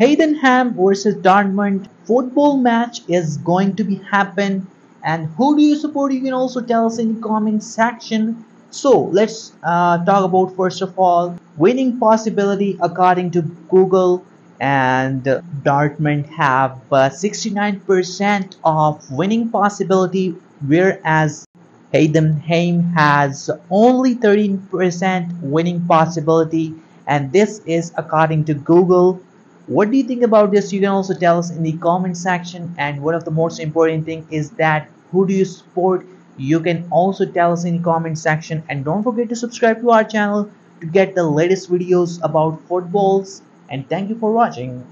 Heidenheim versus Dortmund football match is going to be happen. And who do you support? You can also tell us in the comment section. So let's uh, talk about first of all winning possibility according to Google. And Dortmund have 69% uh, of winning possibility whereas Heidenheim has only 13% winning possibility. And this is according to Google what do you think about this? You can also tell us in the comment section. And one of the most important thing is that who do you support? You can also tell us in the comment section. And don't forget to subscribe to our channel to get the latest videos about footballs. And thank you for watching